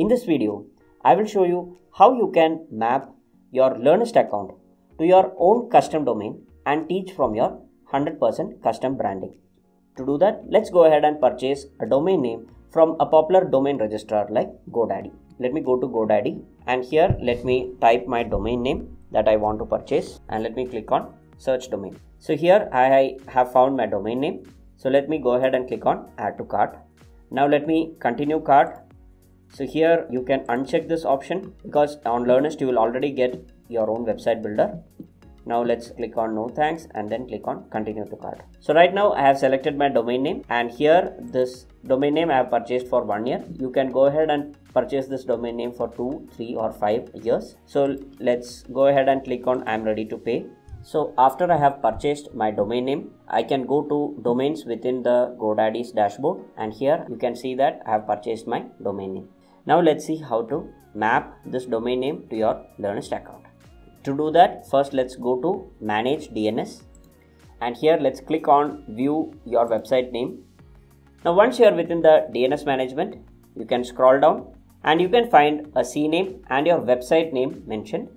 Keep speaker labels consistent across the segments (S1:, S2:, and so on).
S1: In this video, I will show you how you can map your Learnyst account to your own custom domain and teach from your 100% custom branding. To do that, let's go ahead and purchase a domain name from a popular domain registrar like GoDaddy. Let me go to GoDaddy and here let me type my domain name that I want to purchase and let me click on search domain. So here I have found my domain name. So let me go ahead and click on add to cart. Now let me continue cart. So here you can uncheck this option because on Learnyst you will already get your own website builder. Now let's click on no thanks and then click on continue to cart. So right now i have selected my domain name and here this domain name i have purchased for one year. You can go ahead and purchase this domain name for two three or five years. So let's go ahead and click on i'm ready to pay. So after i have purchased my domain name i can go to domains within the godaddy's dashboard and here you can see that i have purchased my domain name now let's see how to map this domain name to your Learnyst account. To do that first let's go to manage DNS and here let's click on view your website name. Now once you are within the DNS management you can scroll down and you can find a CNAME and your website name mentioned.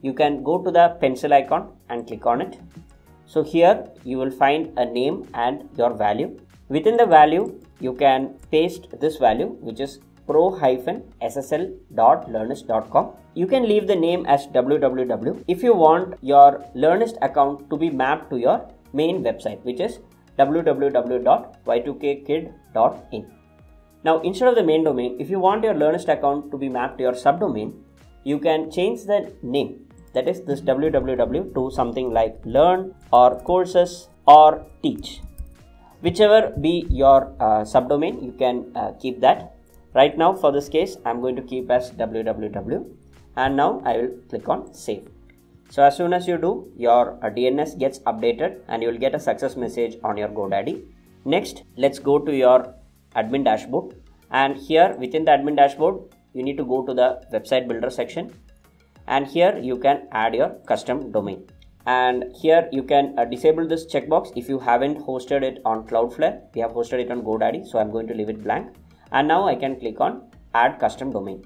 S1: You can go to the pencil icon and click on it. So here you will find a name and your value. Within the value you can paste this value which is pro-ssl.learnyst.com. You can leave the name as www if you want your Learnyst account to be mapped to your main website, which is www.y2kkid.in. Now, instead of the main domain, if you want your Learnyst account to be mapped to your subdomain, you can change the name that is this www to something like learn or courses or teach whichever be your uh, subdomain you can uh, keep that right now for this case i'm going to keep as www and now i will click on save. So as soon as you do your uh, dns gets updated and you will get a success message on your godaddy. Next let's go to your admin dashboard. And here within the admin dashboard you need to go to the website builder section. And here you can add your custom domain. And here you can uh, disable this checkbox if you haven't hosted it on cloudflare. We have hosted it on godaddy so i'm going to leave it blank and now I can click on add custom domain.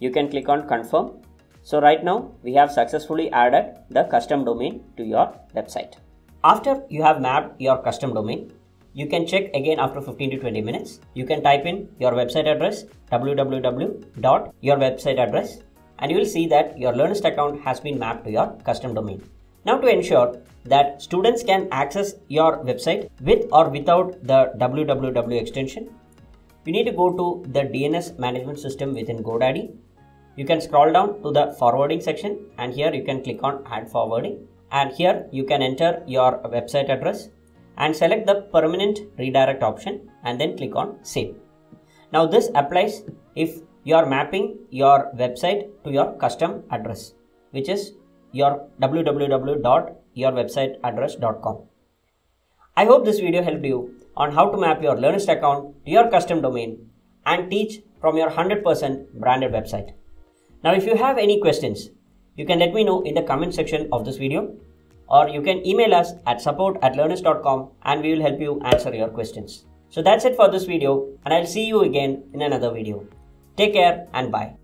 S1: You can click on confirm. So right now we have successfully added the custom domain to your website. After you have mapped your custom domain, you can check again after 15 to 20 minutes. You can type in your website address www.yourwebsite address and you will see that your Learnyst account has been mapped to your custom domain. Now to ensure that students can access your website with or without the www extension, you need to go to the DNS management system within GoDaddy. You can scroll down to the forwarding section and here you can click on add forwarding and here you can enter your website address and select the permanent redirect option and then click on save. Now this applies if you are mapping your website to your custom address which is your www.yourwebsiteaddress.com. I hope this video helped you on how to map your Learnyst account to your custom domain and teach from your 100% branded website. Now, if you have any questions, you can let me know in the comment section of this video or you can email us at support at learnyst.com and we will help you answer your questions. So that's it for this video and I'll see you again in another video. Take care and bye.